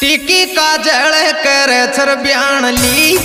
टिकी का जड़ कर छर ब्याण ली